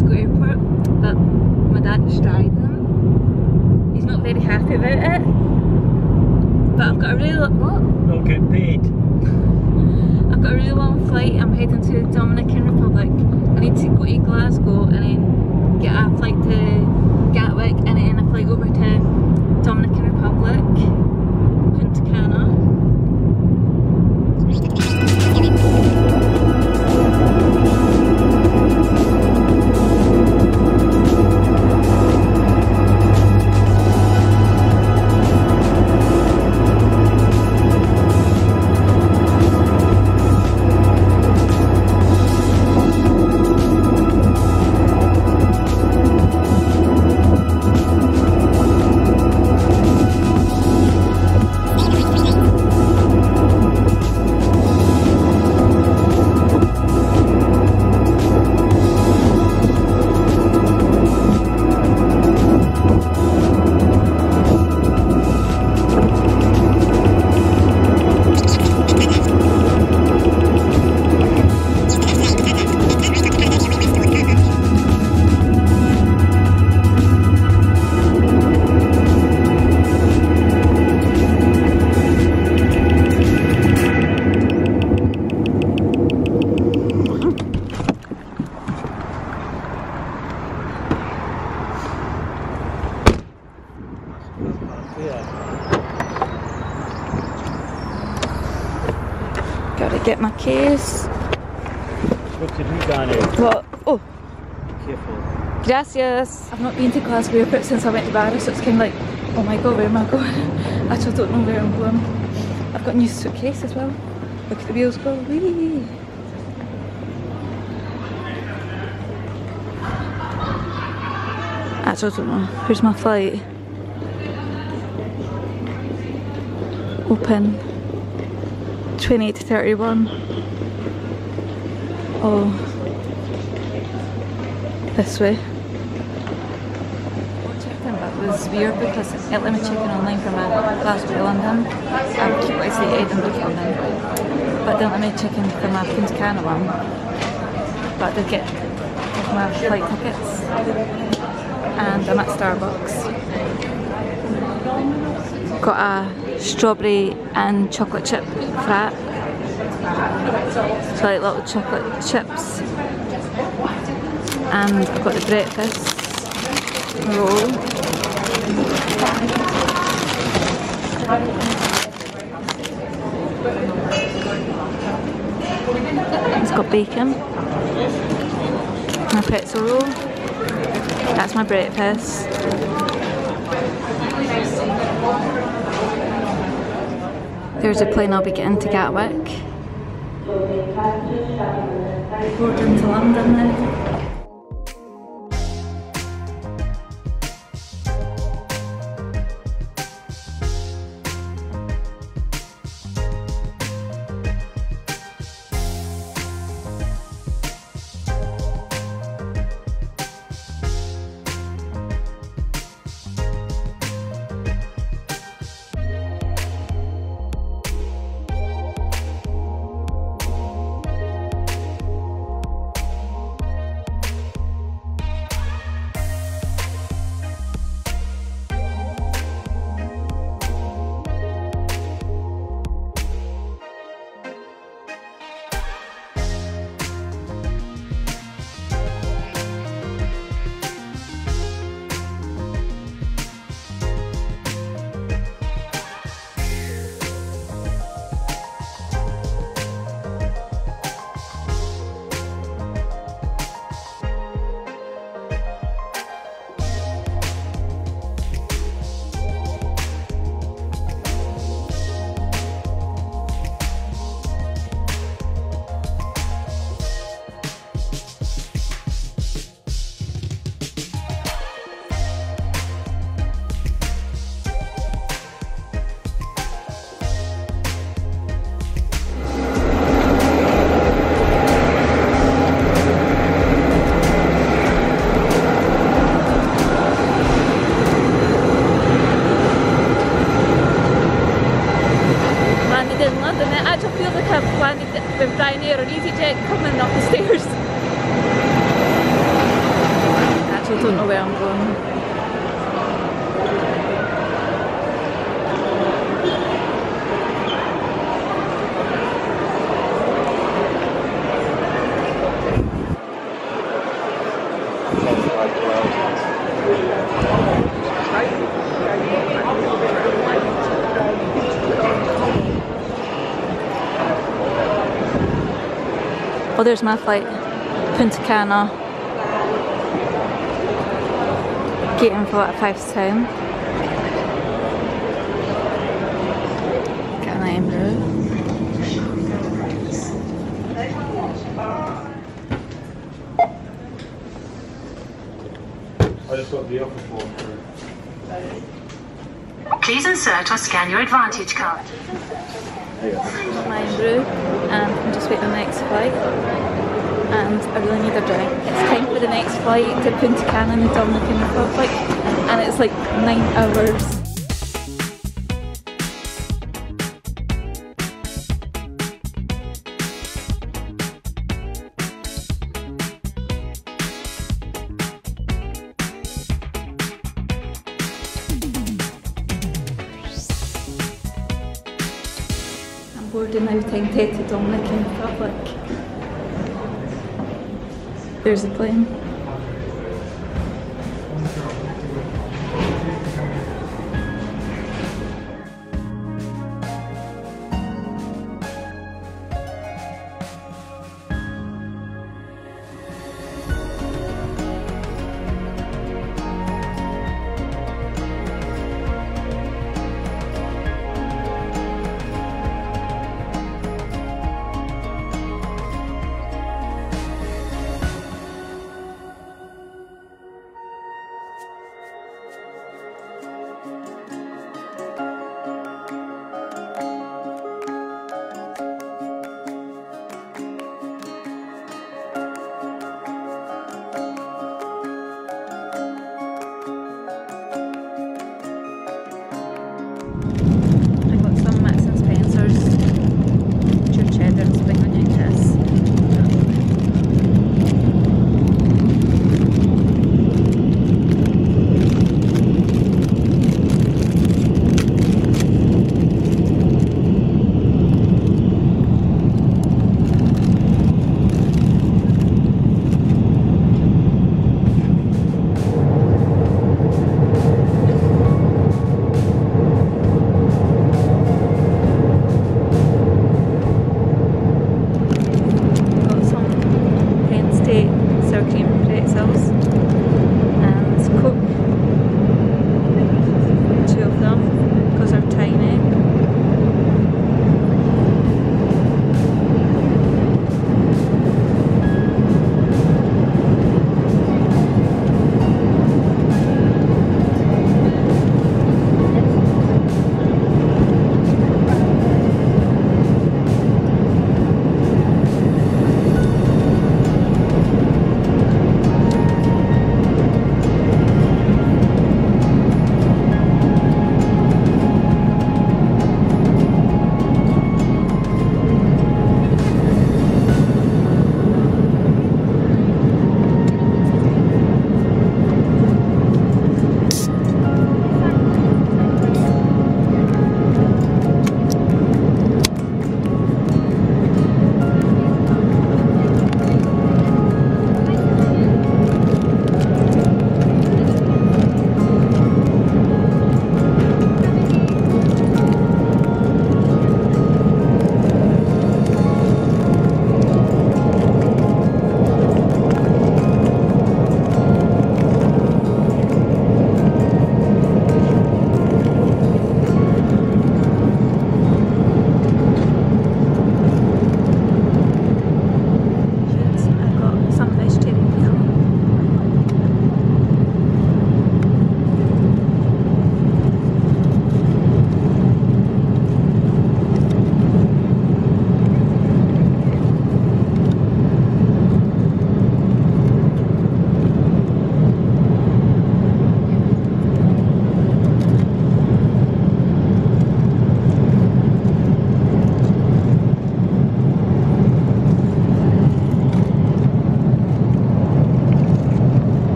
Glasgow airport, but my dad is driving. He's not very happy about it. But I've got a really long, what? Not get paid. I've got a really long flight. I'm heading to the Dominican Republic. I need to go to Glasgow and then get a flight to Gatwick and then a flight over to Dominican Republic, Punta Cana. I've not been to Glasgow Airport since I went to Barrow, so it's kind of like, oh my god, where am I going? I don't know where I'm going. I've got a new suitcase as well. Look at the wheels go. Actually, I don't know. Here's my flight. Open. 28 to 31. Oh. This way. Weird because it let me check in online from a Glasgow to London. I keep wanting to say Edinburgh London. But me check in from a Punta one. But I did get my flight tickets. And I'm at Starbucks. Got a strawberry and chocolate chip frat. So like little chocolate chips. And I've got the breakfast roll. It's got bacon. My pretzel roll. That's my breakfast. There's a plane I'll be getting to Gatwick. Boarding to London. Oh, there's my flight. Punta Cana. Getting for at 5 to 10. Get an Edinburgh. I just got the offer form through. Please insert or scan your Advantage card. My um, brew and I'm just waiting the next flight and I really need a drink. It's time for the next flight to Punta Cana the Dominican Republic and it's like nine hours. In to Dominican Republic. There's a plane.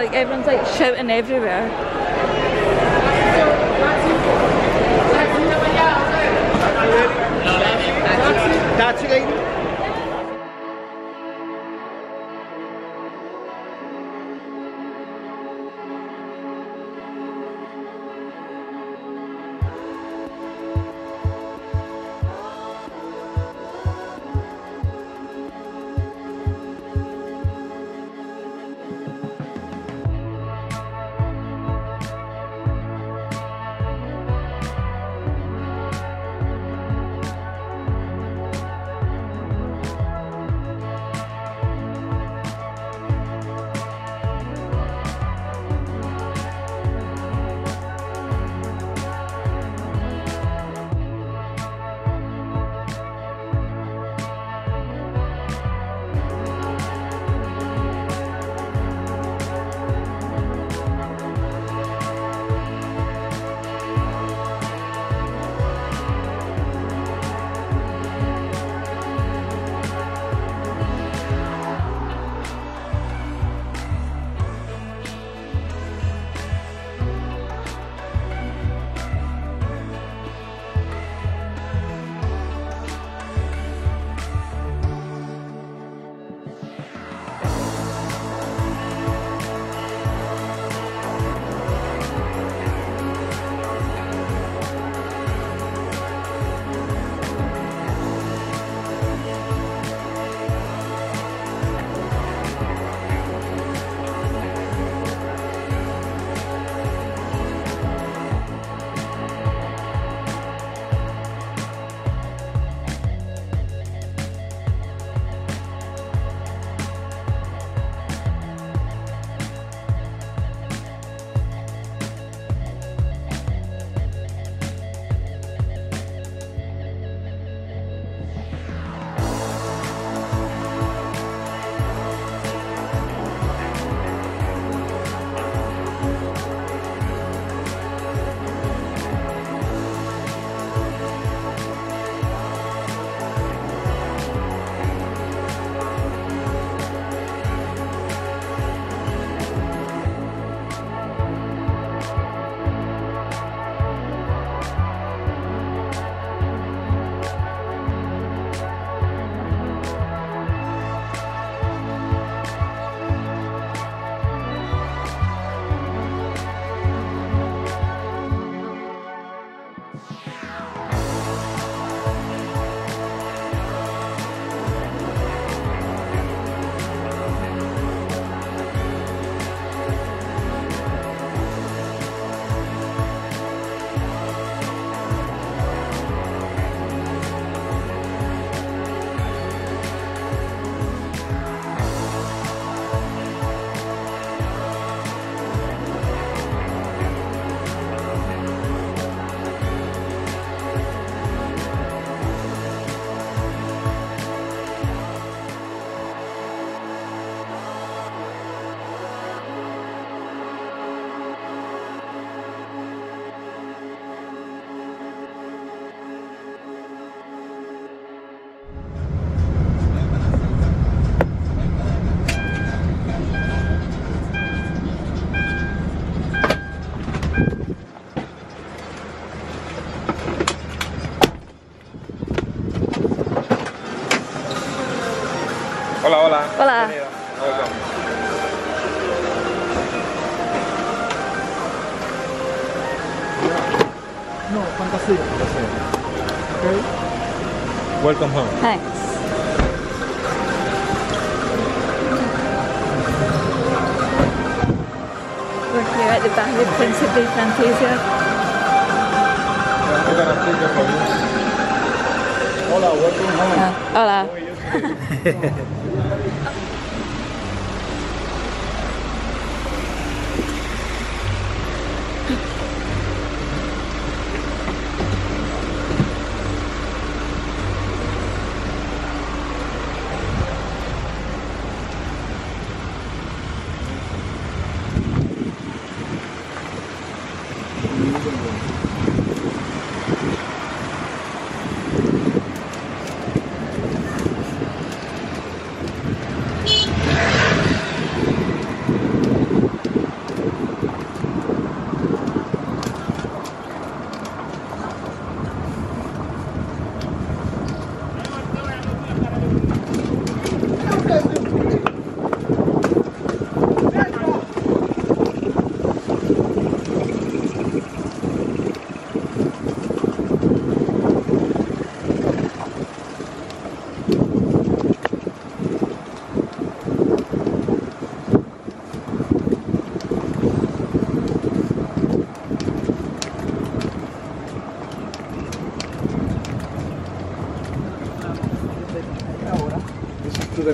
Like, everyone's like shouting everywhere. Welcome home. Thanks. We're here at the of Principe Fantasia. Hola, welcome home. Uh, hola.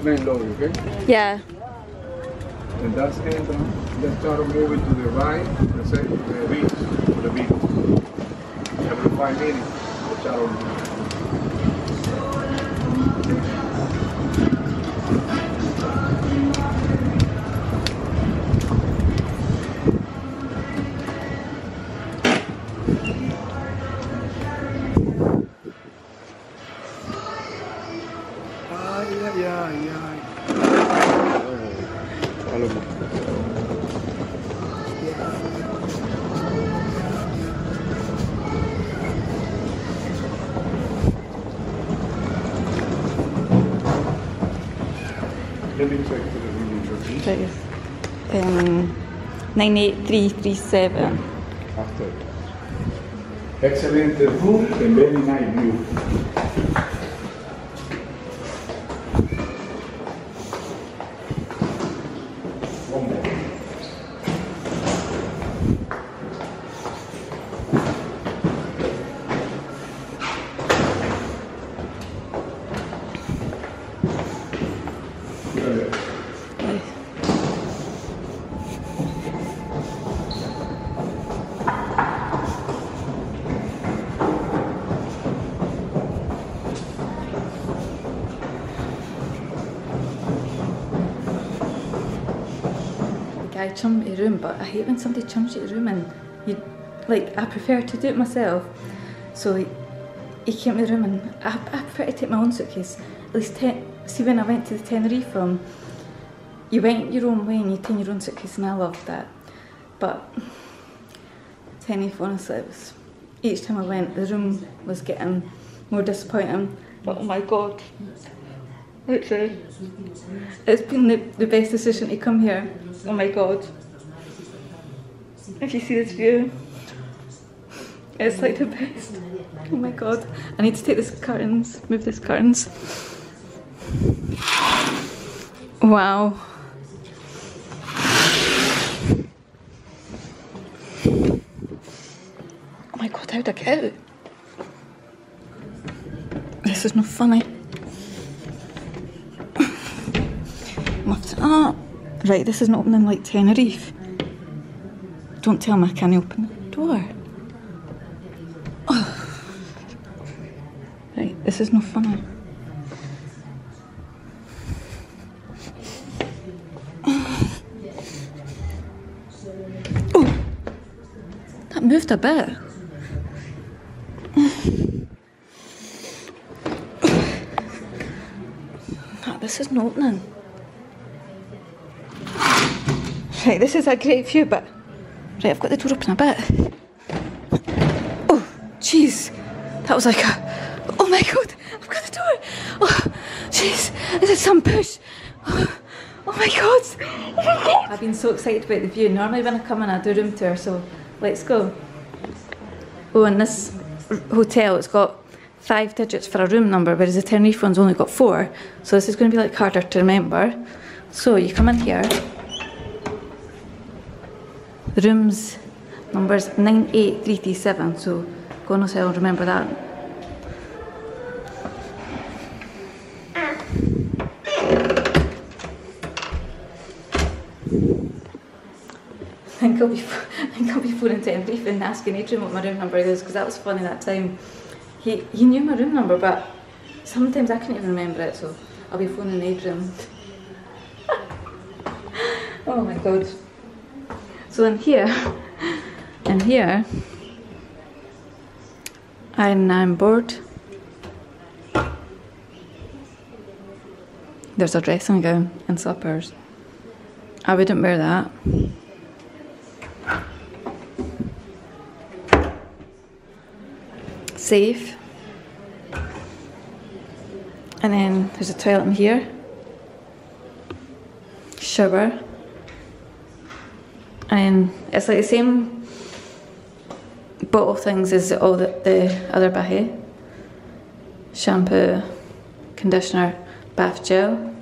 This is main lobby, okay? Yeah. And that's entrance. Um, let's try to move it to the right, let's say, to the beach, to the beach. Every five minutes, let's try 98337. After. Excellent room and very nice view. One more. The guy me a room, but I hate when somebody chums you a room and you, like, I prefer to do it myself. So he, came to the room and I, I prefer to take my own suitcase. At least, ten, see when I went to the Tenerife film, you went your own way and you take your own suitcase and I loved that. But Tenerife, honestly, it was, each time I went, the room was getting more disappointing. But oh my god, literally, it's been the, the best decision to come here. Oh my god. If you see this view, it's like the best. Oh my god. I need to take this curtains, move this curtains. Wow. Oh my god, how'd I get out? This is not funny. Must- Ah, right, this isn't opening like Tenerife. Don't tell me I can't open the door. Oh. Right, this is not funny. Oh, that moved a bit. This isn't opening. Right, this is a great view, but right, I've got the door open a bit. Oh, jeez, that was like a. Oh my god, I've got the door. Oh, jeez, is some push. Oh my god! Oh my god! I've been so excited about the view. Normally when I come in I do room tour, so let's go. Oh, and this hotel, it's got five digits for a room number, whereas the Tenerife one's only got four. So this is going to be like harder to remember. So you come in here. Room's number's 98337, so go on I'll remember that. I think I'll be, I think I'll be phoning Tenerife and asking Adrian what my room number is because that was funny that time. He he knew my room number, but sometimes I couldn't even remember it, so I'll be phoning Adrian. oh my god. So in here, in here, and I'm bored. There's a dressing gown and slippers. I wouldn't wear that. Safe. And then there's a toilet in here. Shower. And it's like the same bottle things as all the, the other Bahia. Shampoo, conditioner, bath gel.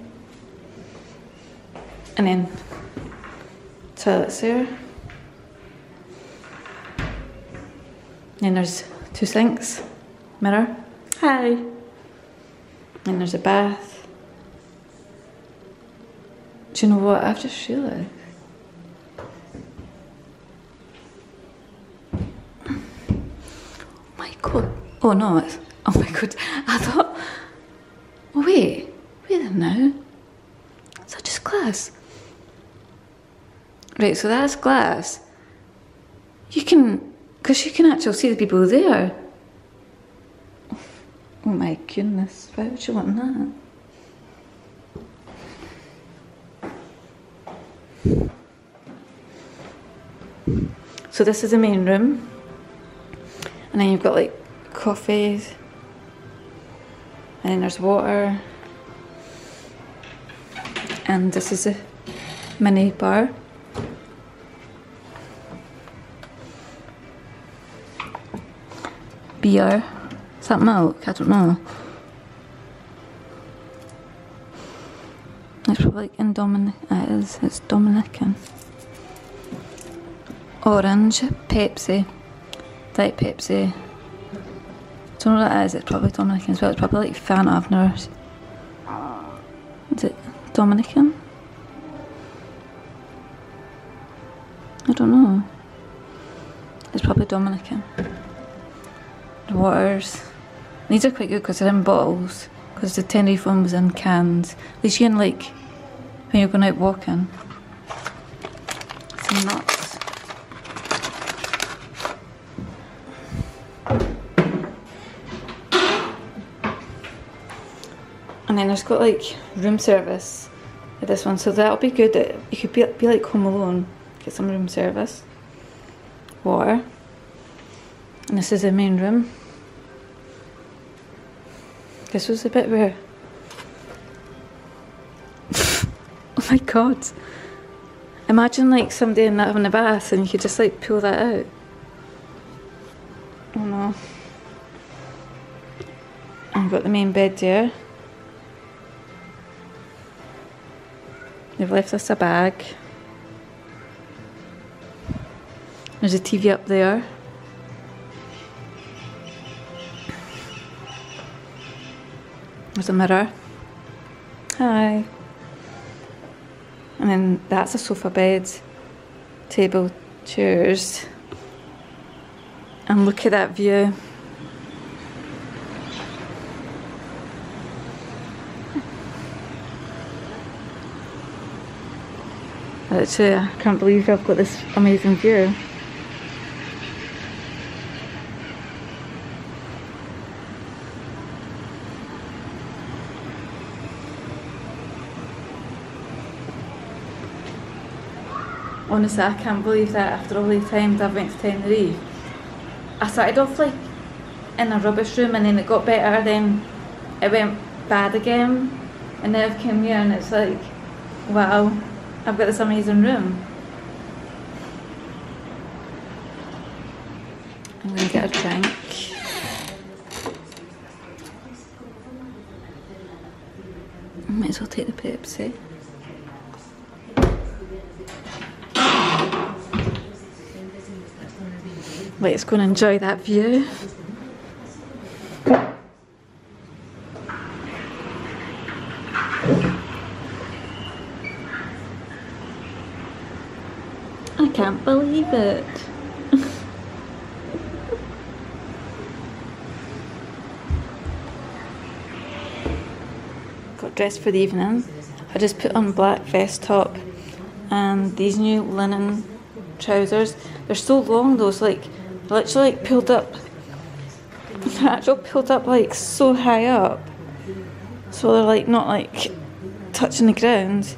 And then toilet there. And there's two sinks, mirror. Hi. And there's a bath. Do you know what? I've just realised. my god. Oh no, oh my god. I thought, wait, wait a minute. That just glass? Right, so that's glass. You can, because you can actually see the people there. Oh my goodness, why would you want that? So this is the main room. And then you've got like coffees. And then there's water. And this is a mini bar. Beer. Is that milk? I don't know. It's probably like in Dominic. Uh, it is. It's Dominican. Orange, Pepsi, Diet Pepsi. Don't know what that is. It's probably Dominican as well. It's probably like Fanta. I've never. s- Is it Dominican? I don't know. It's probably Dominican. The waters. These are quite good because they're in bottles. Because the Tenerife one was in cans. At least you can like when you're going out walking. Some nuts. And then there's got like room service at this one, so that'll be good. You could be, be like home alone, get some room service, water, and this is the main room. This was a bit where. oh my god! Imagine like somebody in that having a bath and you could just like pull that out. Oh no. We've got the main bed there. They've left us a bag. There's a TV up there. There's a mirror. Hi. And then that's a sofa bed, table, chairs. And look at that view. I can't believe I've got this amazing view. Honestly, I can't believe that after all the times I've went to Tenerife. I started off like in a rubbish room and then it got better, then it went bad again. And now I've come here and it's like Wow, I've got this amazing room. I'm gonna get a drink. Might as well take the Pepsi. Let's go and enjoy that view. I can't believe it. Got dressed for the evening. I just put on black vest top and these new linen trousers. They're so long though, it's like literally like pulled up. They're actually pulled up like so high up. So they're like not like touching the ground.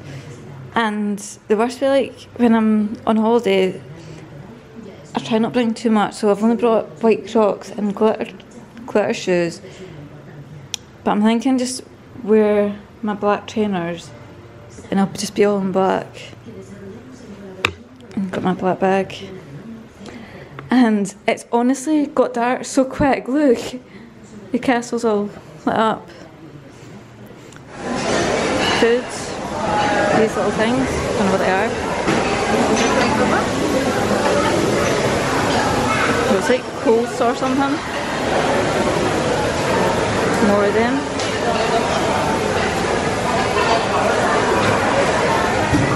And the worst way, like when I'm on holiday, I try not bring too much. So I've only brought white Crocs and glitter, glitter shoes. But I'm thinking just wear my black trainers, and I'll just be all in black. And got my black bag. And it's honestly got dark so quick. Look, the castle's all lit up. Foods these little things. Don't know what they are. Looks like coals or something. More of them.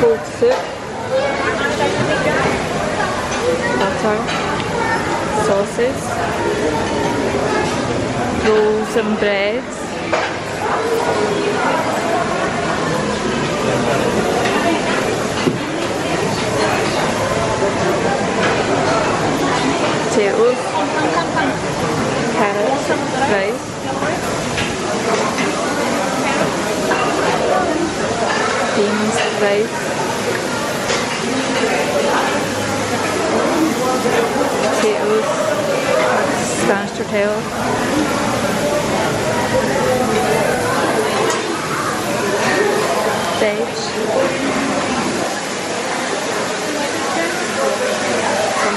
Cold soup. Butter. Sauces. Rolls and breads. Potatoes, carrots, rice, beans, rice, potatoes, Spanish tortilla, veg,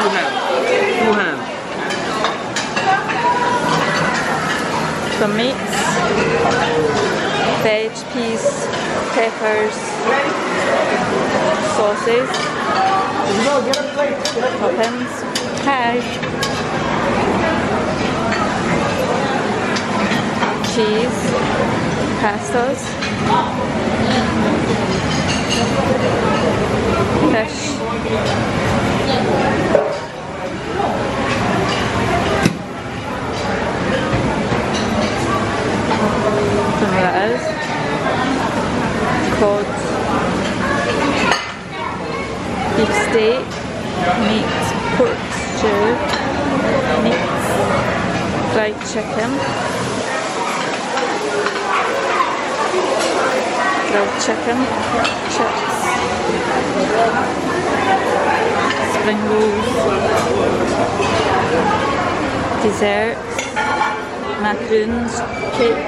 hot dogs, burgers, sauces, some meats, veg, peas, peppers, sauces, toppings. Hi. Cheese, pastas, fish, that is. Cod, beef steak, meat, pork stew, meat, fried chicken, grilled chicken, chips, spring rolls, desserts, macaroons, cake.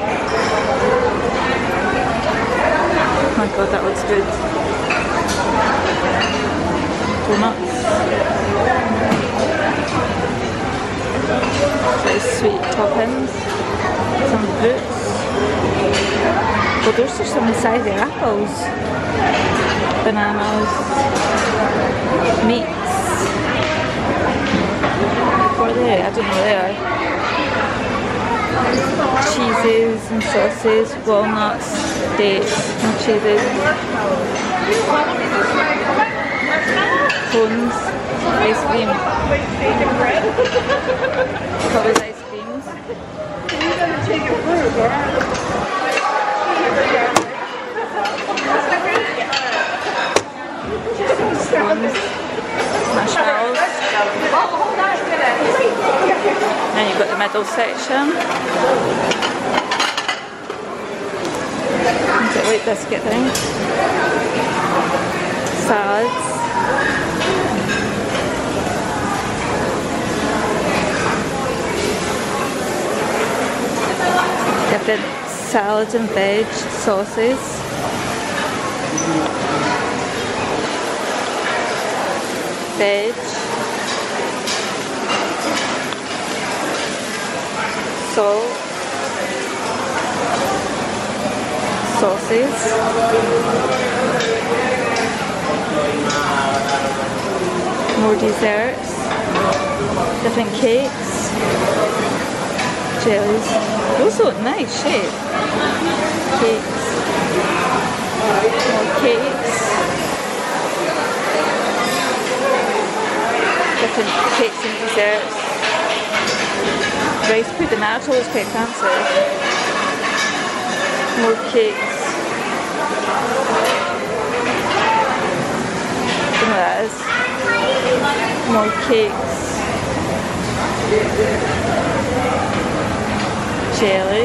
Oh my god, that looks good. Donuts. Very sweet toppings. Some fruits. Well, those are some size of apples. Bananas. Meats. What they? I don't know they are cheeses and sauces, walnuts, dates and cheeses, cones, ice cream, colours ice creams. Scones, marshmallows. Then you've got the middle section. Is it white biscuit thing? Salads. Different salads and veg, sauces. Salt. Sauces. More desserts. Different cakes. Jellies. Look nice shape. Cakes. More cakes. Different cakes and desserts. Rice pudding, that's always quite fancy. More cakes. Don't know what that is. More cakes. Jelly.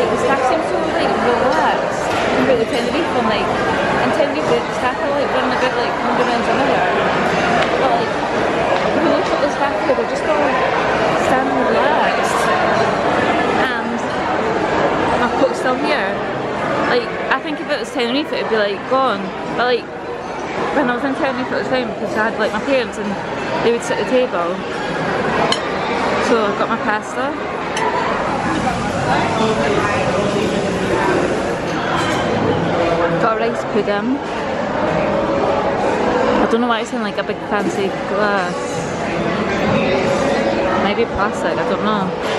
like the staff seem so like relaxed compared to Tenerife and like in Tenerife the staff are like running a bit like under around another. But like if you look at the staff here, they're just all standing relaxed. And my cook's still here. Like I think if it it'd be like gone. But like when I was in Tenerife it was fine because I had like my parents and they would sit at the table. So I've got my pasta. Got a rice pudding. I don't know why it's in like a big fancy glass. Maybe plastic, I don't know.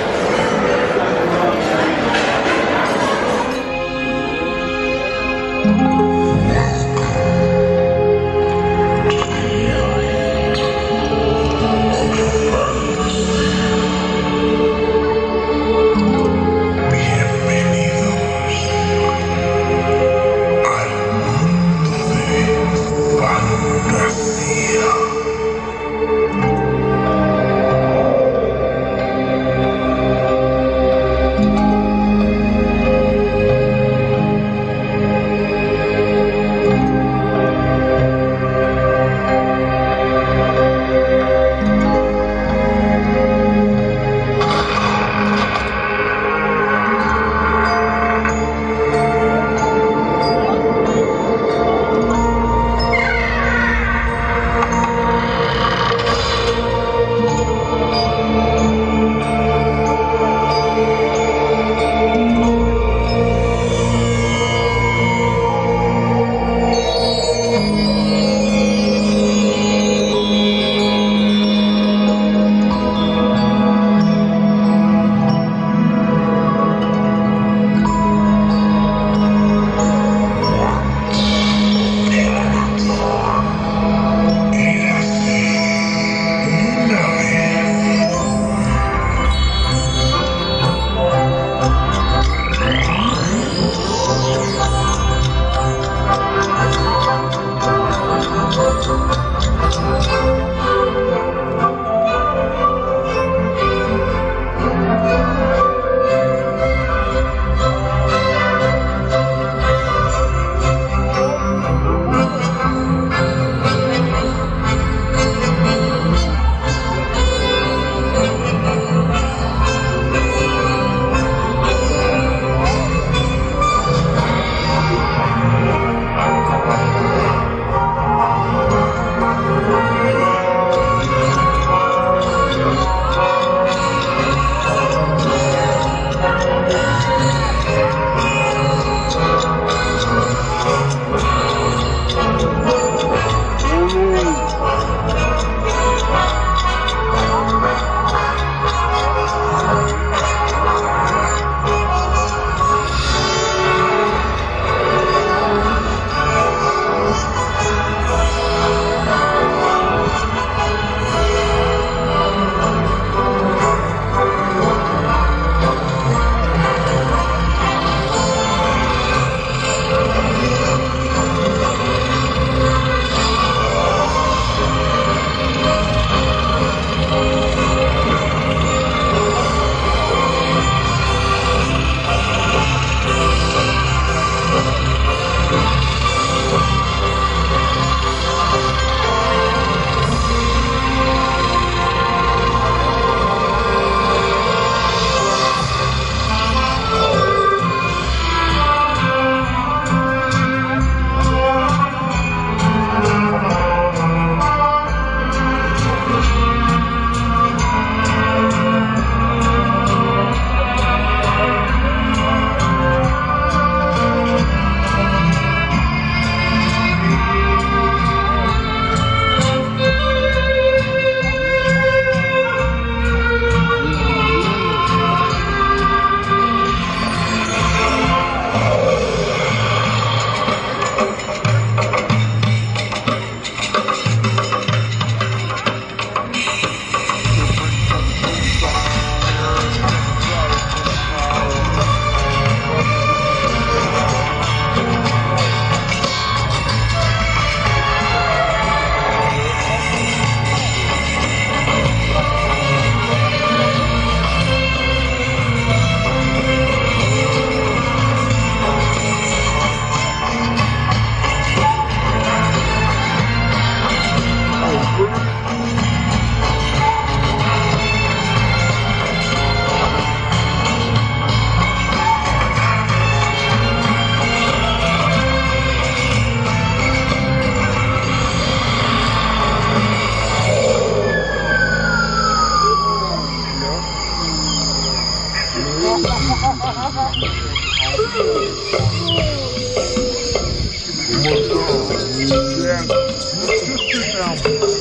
Thank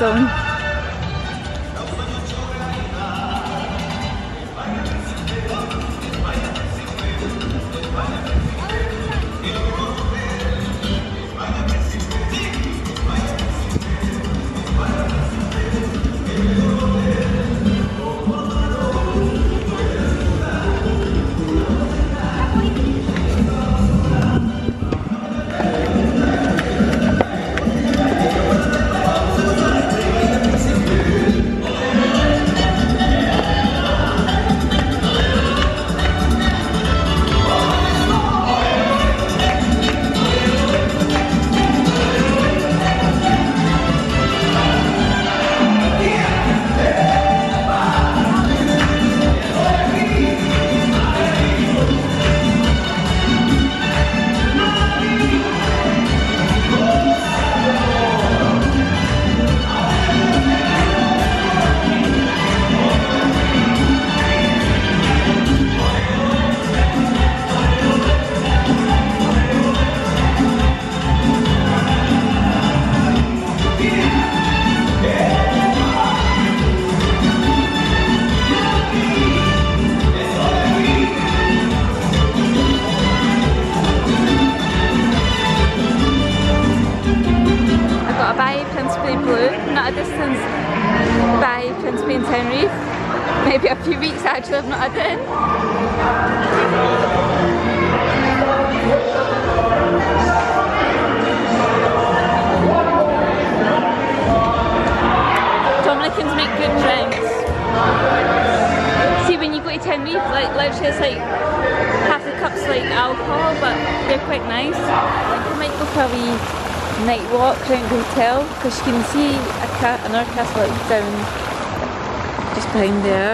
Principe behind there.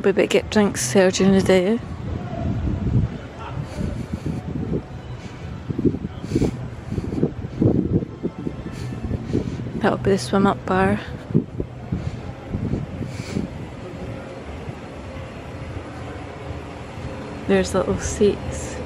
You'll be able to get drinks there during the day. That'll be the swim up bar. There's little seats.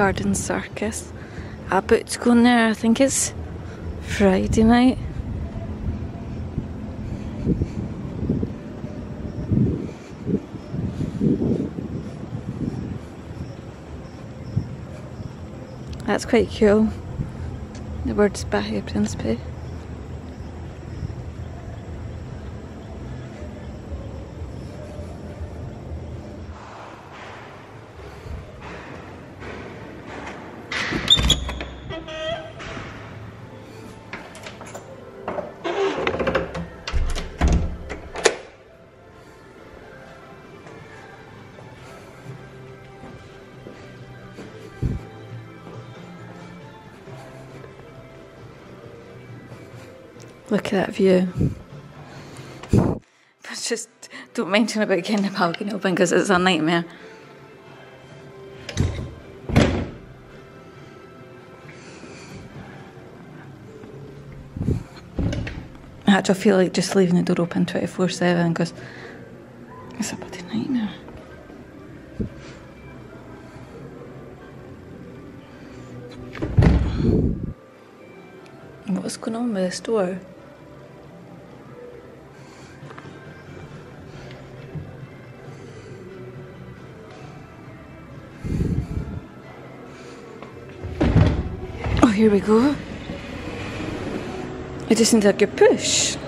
Garden Circus. I booked going there, I think it's Friday night. That's quite cool. The words Bahia Príncipe. That view. But just don't mention about getting the balcony open because it's a nightmare. I actually feel like just leaving the door open 24 7 because it's a bloody nightmare. What's going on with this door? Here we go. It isn't need a push.